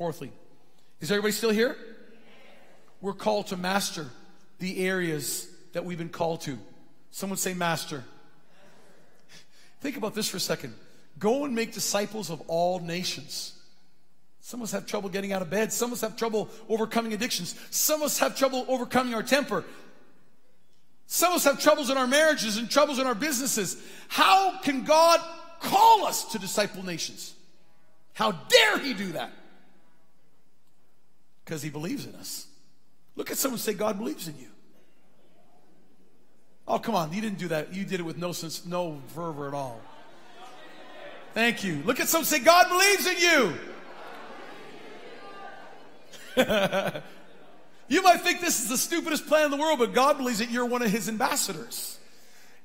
Fourthly, is everybody still here? We're called to master the areas that we've been called to. Someone say, Master. Think about this for a second. Go and make disciples of all nations. Some of us have trouble getting out of bed. Some of us have trouble overcoming addictions. Some of us have trouble overcoming our temper. Some of us have troubles in our marriages and troubles in our businesses. How can God call us to disciple nations? How dare He do that? Because He believes in us. Look at someone say, God believes in you. Oh, come on. You didn't do that. You did it with no sense, no fervor at all. Thank you. Look at someone say, God believes in you. you might think this is the stupidest plan in the world, but God believes that you're one of his ambassadors.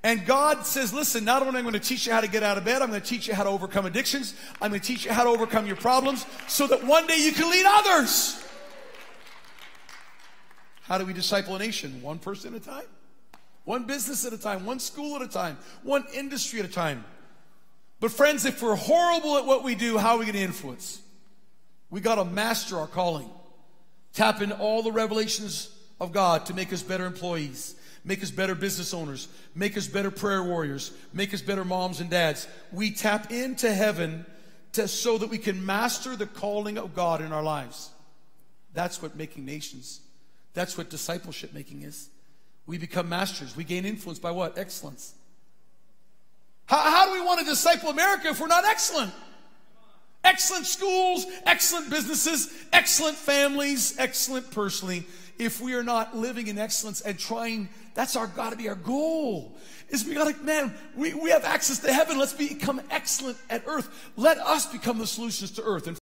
And God says, listen, not only am I going to teach you how to get out of bed, I'm going to teach you how to overcome addictions. I'm going to teach you how to overcome your problems so that one day you can lead others. How do we disciple a nation? One person at a time, one business at a time, one school at a time, one industry at a time. But friends, if we're horrible at what we do, how are we going to influence? We got to master our calling. Tap into all the revelations of God to make us better employees, make us better business owners, make us better prayer warriors, make us better moms and dads. We tap into heaven to, so that we can master the calling of God in our lives. That's what making nations, that's what discipleship making is. We become masters. We gain influence by what? Excellence. How, how do we want to disciple America if we're not excellent? Excellent schools, excellent businesses, excellent families, excellent personally. If we are not living in excellence and trying, that's our got to be our goal. Is we got to, man, we, we have access to heaven. Let's become excellent at earth. Let us become the solutions to earth. And